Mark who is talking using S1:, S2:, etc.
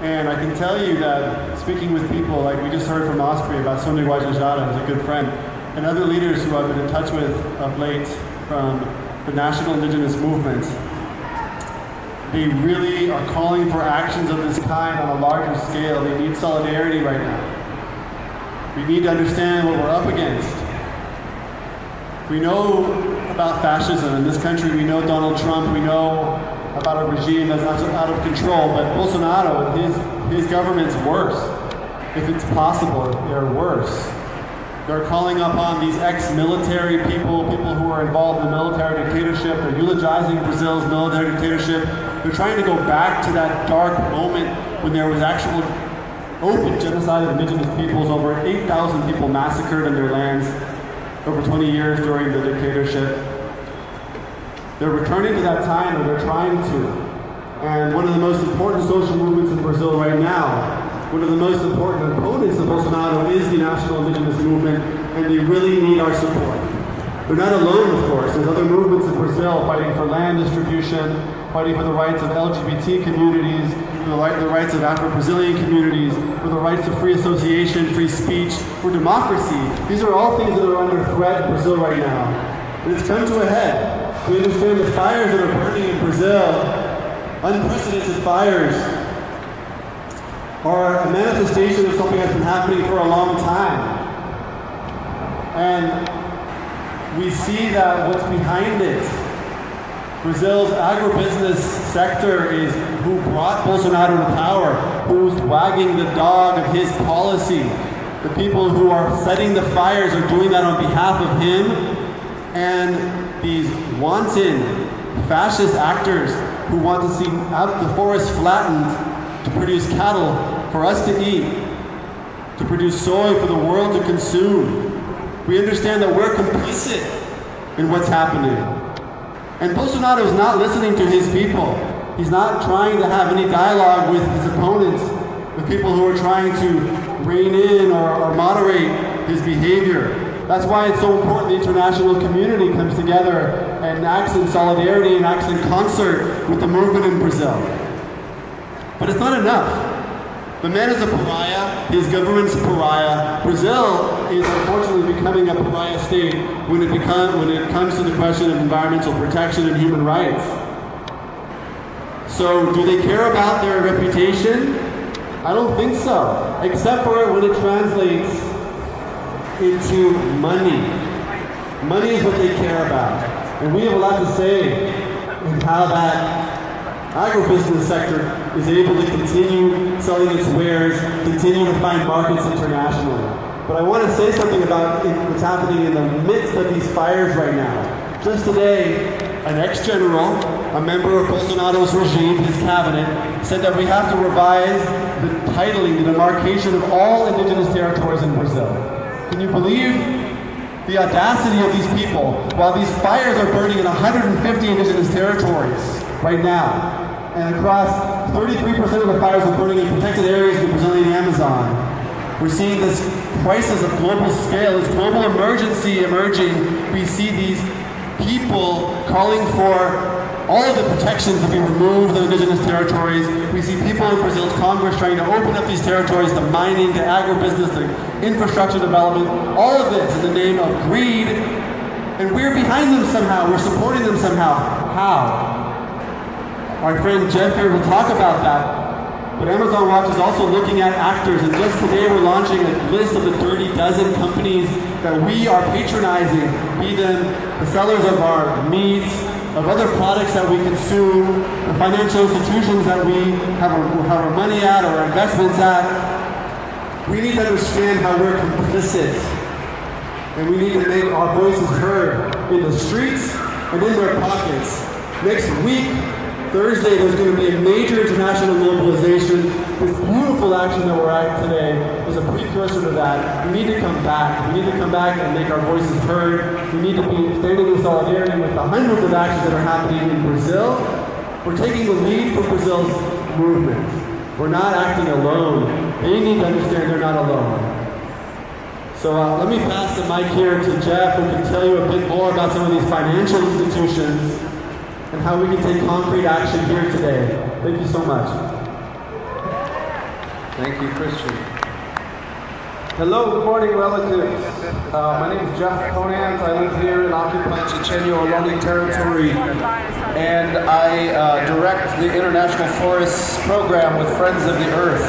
S1: And I can tell you that speaking with people, like we just heard from Austria about Sonia Guajajara, who's a good friend, and other leaders who I've been in touch with of late from the national indigenous movement, they really are calling for actions of this kind on a larger scale. They need solidarity right now. We need to understand what we're up against. We know about fascism in this country. We know Donald Trump. We know about a regime that's out of control. But Bolsonaro, his, his government's worse. If it's possible, they're worse. They're calling upon these ex-military people, people who are involved in the military dictatorship. They're eulogizing Brazil's military dictatorship. They're trying to go back to that dark moment when there was actual open genocide of indigenous peoples, over 8,000 people massacred in their lands over 20 years during the dictatorship. They're returning to that time, or they're trying to. And one of the most important social movements in Brazil right now, one of the most important opponents of Bolsonaro is the national indigenous movement, and they really need our support. They're not alone, of course. There's other movements in Brazil fighting for land distribution, fighting for the rights of LGBT communities, for the, right, the rights of Afro-Brazilian communities, for the rights of free association, free speech, for democracy. These are all things that are under threat in Brazil right now. And it's come to a head. We understand the fires that are burning in Brazil, unprecedented fires, are a manifestation of something that's been happening for a long time. And we see that what's behind it Brazil's agribusiness sector is who brought Bolsonaro to power, who's wagging the dog of his policy. The people who are setting the fires are doing that on behalf of him. And these wanton fascist actors who want to see the forest flattened to produce cattle for us to eat, to produce soy for the world to consume. We understand that we're complicit in what's happening. And Bolsonaro is not listening to his people. He's not trying to have any dialogue with his opponents, with people who are trying to rein in or, or moderate his behavior. That's why it's so important the international community comes together and acts in solidarity and acts in concert with the movement in Brazil. But it's not enough. The man is a pariah, his government's a pariah. Brazil is unfortunately becoming a pariah state when it, become, when it comes to the question of environmental protection and human rights. So do they care about their reputation? I don't think so, except for when it translates into money. Money is what they care about. And we have a lot to say in how that agribusiness sector is able to continue selling its wares, continue to find markets internationally. But I want to say something about what's happening in the midst of these fires right now. Just today, an ex-general, a member of Bolsonaro's regime, his cabinet, said that we have to revise the titling, the demarcation of all indigenous territories in Brazil. Can you believe the audacity of these people while these fires are burning in 150 indigenous territories right now? and across 33% of the fires are burning in protected areas of the Brazilian Amazon. We're seeing this crisis of global scale, this global emergency emerging. We see these people calling for all of the protections to be removed of indigenous territories. We see people in Brazil's Congress trying to open up these territories to mining, to agribusiness, to infrastructure development, all of this in the name of greed. And we're behind them somehow, we're supporting them somehow. How? Our friend Jeff here will talk about that. But Amazon Watch is also looking at actors, and just today we're launching a list of the 30 dozen companies that we are patronizing, be them the sellers of our meats, of other products that we consume, the financial institutions that we have our, have our money at or our investments at. We need to understand how we're complicit. And we need to make our voices heard in the streets and in their pockets. Next week, Thursday, there's going to be a major international mobilization. This beautiful action that we're at today is a precursor to that. We need to come back. We need to come back and make our voices heard. We need to be solidarity with the hundreds of actions that are happening in Brazil. We're taking the lead for Brazil's movement. We're not acting alone. They need to understand they're not alone. So uh, let me pass the mic here to Jeff, who can tell you a bit more about some of these financial institutions and how we can take concrete action here today. Thank you so much.
S2: Thank you, Christian. Hello, good morning, relatives. Uh, my name is Jeff Conant. I live here in occupied Chochenyo Ohlone territory, and I uh, direct the International Forests Program with Friends of the Earth.